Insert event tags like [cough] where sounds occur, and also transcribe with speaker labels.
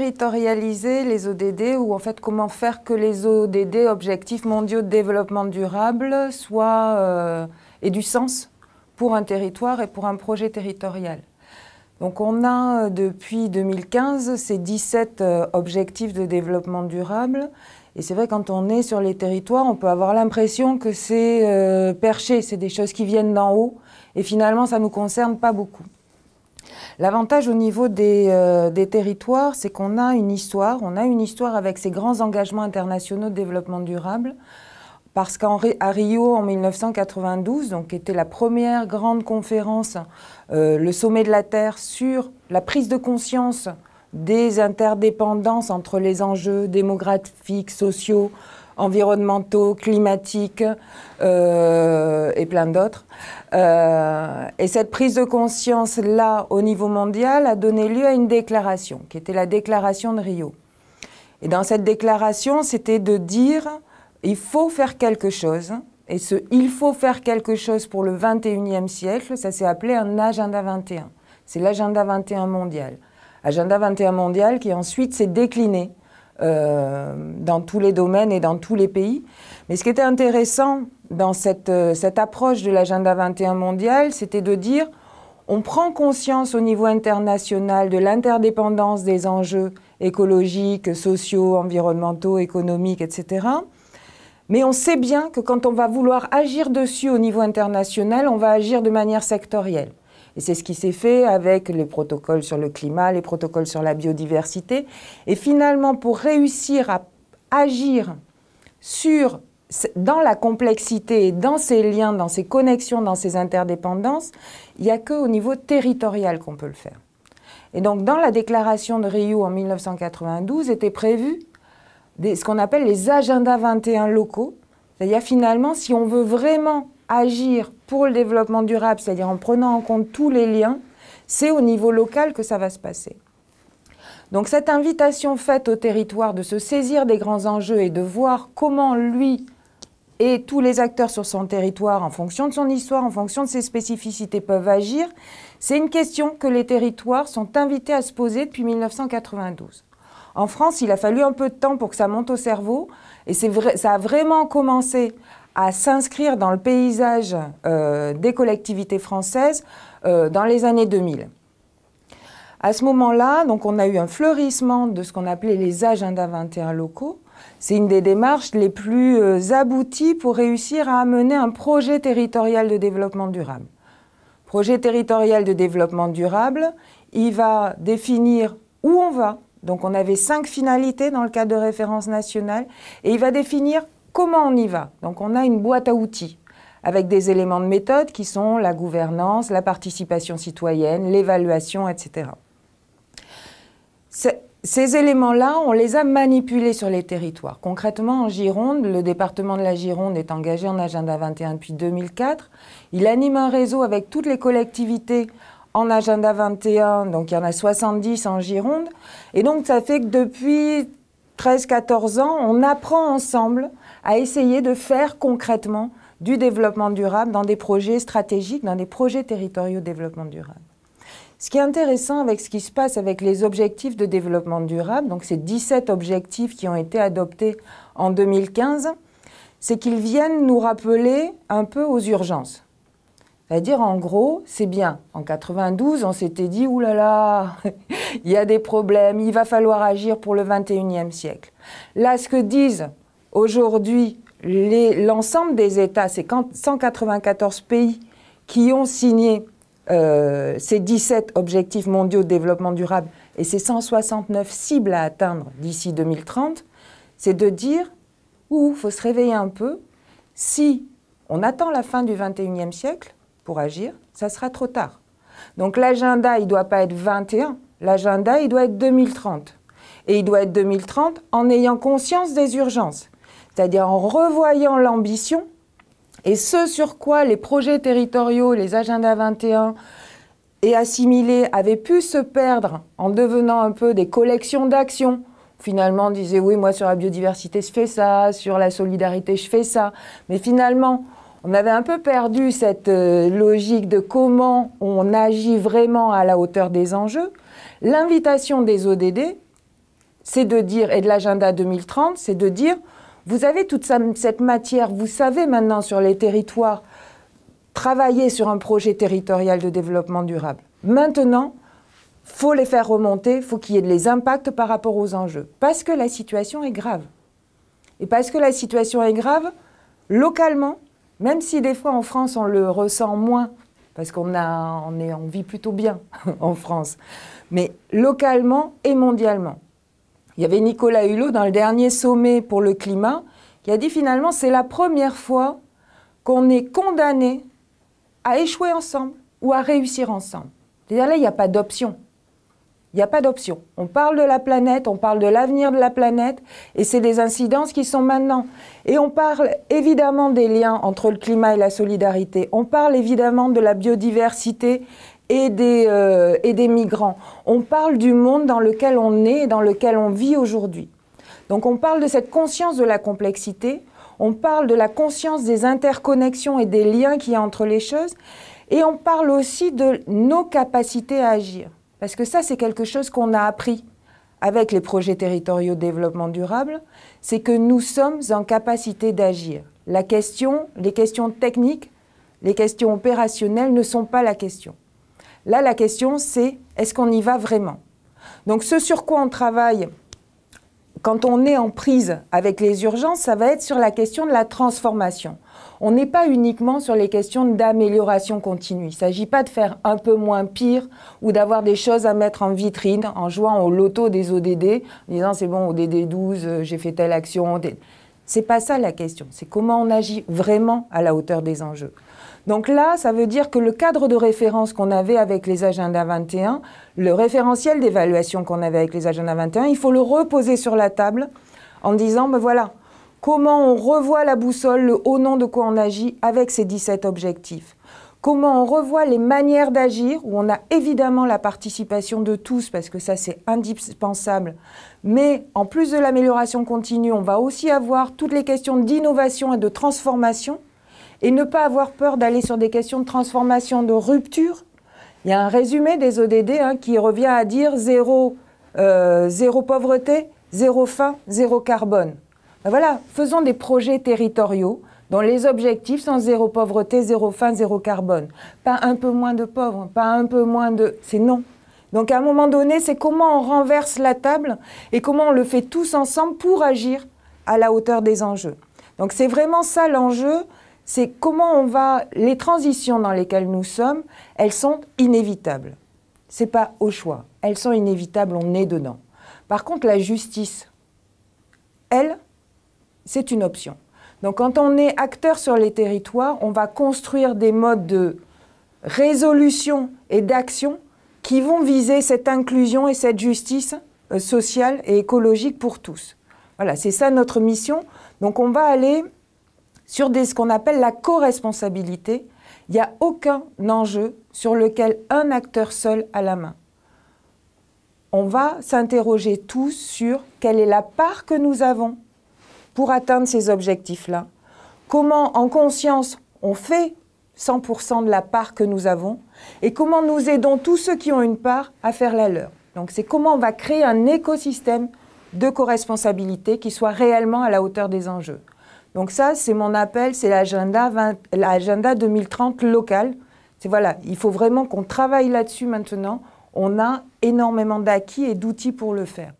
Speaker 1: territorialiser les ODD ou en fait comment faire que les ODD, objectifs mondiaux de développement durable, soient, euh, aient du sens pour un territoire et pour un projet territorial. Donc on a euh, depuis 2015 ces 17 euh, objectifs de développement durable. Et c'est vrai, quand on est sur les territoires, on peut avoir l'impression que c'est euh, perché, c'est des choses qui viennent d'en haut. Et finalement, ça ne nous concerne pas beaucoup. L'avantage au niveau des, des territoires, c'est qu'on a une histoire. On a une histoire avec ces grands engagements internationaux de développement durable parce qu'à Rio en 1992, donc était la première grande conférence, euh, le sommet de la Terre sur la prise de conscience des interdépendances entre les enjeux démographiques, sociaux, environnementaux, climatiques euh, et plein d'autres. Euh, et cette prise de conscience-là, au niveau mondial, a donné lieu à une déclaration, qui était la déclaration de Rio. Et dans cette déclaration, c'était de dire il faut faire quelque chose. Et ce il faut faire quelque chose pour le 21e siècle, ça s'est appelé un agenda 21. C'est l'agenda 21 mondial. Agenda 21 mondial qui ensuite s'est décliné dans tous les domaines et dans tous les pays. Mais ce qui était intéressant dans cette, euh, cette approche de l'agenda 21 mondial, c'était de dire on prend conscience au niveau international de l'interdépendance des enjeux écologiques, sociaux, environnementaux, économiques, etc. Mais on sait bien que quand on va vouloir agir dessus au niveau international, on va agir de manière sectorielle. Et c'est ce qui s'est fait avec les protocoles sur le climat, les protocoles sur la biodiversité. Et finalement, pour réussir à agir sur, dans la complexité, dans ces liens, dans ces connexions, dans ces interdépendances, il n'y a qu'au niveau territorial qu'on peut le faire. Et donc, dans la déclaration de Rio en 1992, était prévu ce qu'on appelle les agendas 21 locaux. C'est-à-dire finalement, si on veut vraiment agir pour le développement durable, c'est-à-dire en prenant en compte tous les liens, c'est au niveau local que ça va se passer. Donc cette invitation faite au territoire de se saisir des grands enjeux et de voir comment lui et tous les acteurs sur son territoire, en fonction de son histoire, en fonction de ses spécificités, peuvent agir, c'est une question que les territoires sont invités à se poser depuis 1992. En France, il a fallu un peu de temps pour que ça monte au cerveau. Et ça a vraiment commencé à s'inscrire dans le paysage euh, des collectivités françaises euh, dans les années 2000. À ce moment-là, donc on a eu un fleurissement de ce qu'on appelait les agendas 21 locaux. C'est une des démarches les plus euh, abouties pour réussir à amener un projet territorial de développement durable. Projet territorial de développement durable, il va définir où on va, donc on avait cinq finalités dans le cadre de référence nationale et il va définir comment on y va? Donc on a une boîte à outils avec des éléments de méthode qui sont la gouvernance, la participation citoyenne, l'évaluation, etc. Ces éléments-là, on les a manipulés sur les territoires. Concrètement, en Gironde, le département de la Gironde est engagé en Agenda 21 depuis 2004. Il anime un réseau avec toutes les collectivités en agenda 21, donc il y en a 70 en Gironde. Et donc ça fait que depuis 13-14 ans, on apprend ensemble à essayer de faire concrètement du développement durable dans des projets stratégiques, dans des projets territoriaux de développement durable. Ce qui est intéressant avec ce qui se passe avec les objectifs de développement durable, donc ces 17 objectifs qui ont été adoptés en 2015, c'est qu'ils viennent nous rappeler un peu aux urgences. C'est-à-dire, en gros, c'est bien. En 92, on s'était dit, oulala, là là, [laughs] il y a des problèmes, il va falloir agir pour le 21e siècle. Là, ce que disent aujourd'hui l'ensemble des États, c'est 194 pays qui ont signé euh, ces 17 objectifs mondiaux de développement durable et ces 169 cibles à atteindre d'ici 2030, c'est de dire, ouh, il faut se réveiller un peu, si on attend la fin du 21e siècle, pour agir, ça sera trop tard. Donc l'agenda, il ne doit pas être 21, l'agenda, il doit être 2030. Et il doit être 2030 en ayant conscience des urgences, c'est-à-dire en revoyant l'ambition et ce sur quoi les projets territoriaux, les agendas 21 et assimilés avaient pu se perdre en devenant un peu des collections d'actions. Finalement, on disait oui, moi sur la biodiversité, je fais ça, sur la solidarité, je fais ça. Mais finalement, On avait un peu perdu cette euh, logique de comment on agit vraiment à la hauteur des enjeux. L'invitation des ODD, c'est de dire, et de l'agenda 2030, c'est de dire, vous avez toute cette matière, vous savez maintenant sur les territoires travailler sur un projet territorial de développement durable. Maintenant, faut les faire remonter, faut qu'il y ait des impacts par rapport aux enjeux, parce que la situation est grave. Et parce que la situation est grave, localement, même si des fois en France on le ressent moins, parce qu'on on, on vit plutôt bien [laughs] en France, mais localement et mondialement. Il y avait Nicolas Hulot dans le dernier sommet pour le climat qui a dit finalement c'est la première fois qu'on est condamné à échouer ensemble ou à réussir ensemble. C'est-à-dire là, il n'y a pas d'option. Il n'y a pas d'option. On parle de la planète, on parle de l'avenir de la planète, et c'est des incidences qui sont maintenant. Et on parle évidemment des liens entre le climat et la solidarité. On parle évidemment de la biodiversité et des, euh, et des migrants. On parle du monde dans lequel on est et dans lequel on vit aujourd'hui. Donc on parle de cette conscience de la complexité, on parle de la conscience des interconnexions et des liens qu'il y a entre les choses, et on parle aussi de nos capacités à agir. Parce que ça, c'est quelque chose qu'on a appris avec les projets territoriaux de développement durable, c'est que nous sommes en capacité d'agir. La question, les questions techniques, les questions opérationnelles ne sont pas la question. Là, la question, c'est est-ce qu'on y va vraiment? Donc ce sur quoi on travaille quand on est en prise avec les urgences, ça va être sur la question de la transformation on n'est pas uniquement sur les questions d'amélioration continue. Il ne s'agit pas de faire un peu moins pire ou d'avoir des choses à mettre en vitrine en jouant au loto des ODD, en disant c'est bon, ODD 12, euh, j'ai fait telle action. C'est pas ça la question. C'est comment on agit vraiment à la hauteur des enjeux. Donc là, ça veut dire que le cadre de référence qu'on avait avec les agendas 21, le référentiel d'évaluation qu'on avait avec les agendas 21, il faut le reposer sur la table en disant, ben voilà, Comment on revoit la boussole, le haut nom de quoi on agit avec ces 17 objectifs Comment on revoit les manières d'agir, où on a évidemment la participation de tous, parce que ça c'est indispensable, mais en plus de l'amélioration continue, on va aussi avoir toutes les questions d'innovation et de transformation, et ne pas avoir peur d'aller sur des questions de transformation, de rupture. Il y a un résumé des ODD hein, qui revient à dire zéro, euh, zéro pauvreté, zéro faim, zéro carbone. Ben voilà, faisons des projets territoriaux dont les objectifs sont zéro pauvreté, zéro faim, zéro carbone. Pas un peu moins de pauvres, pas un peu moins de... C'est non. Donc à un moment donné, c'est comment on renverse la table et comment on le fait tous ensemble pour agir à la hauteur des enjeux. Donc c'est vraiment ça l'enjeu, c'est comment on va... Les transitions dans lesquelles nous sommes, elles sont inévitables. C'est pas au choix. Elles sont inévitables, on est dedans. Par contre, la justice, elle, c'est une option. Donc quand on est acteur sur les territoires, on va construire des modes de résolution et d'action qui vont viser cette inclusion et cette justice euh, sociale et écologique pour tous. Voilà, c'est ça notre mission. Donc on va aller sur ce qu'on appelle la co-responsabilité. Il n'y a aucun enjeu sur lequel un acteur seul a la main. On va s'interroger tous sur quelle est la part que nous avons pour atteindre ces objectifs-là Comment, en conscience, on fait 100% de la part que nous avons et comment nous aidons tous ceux qui ont une part à faire la leur. Donc c'est comment on va créer un écosystème de co-responsabilité qui soit réellement à la hauteur des enjeux. Donc ça, c'est mon appel, c'est l'agenda, l'agenda 2030 local. C'est voilà, il faut vraiment qu'on travaille là-dessus maintenant. On a énormément d'acquis et d'outils pour le faire.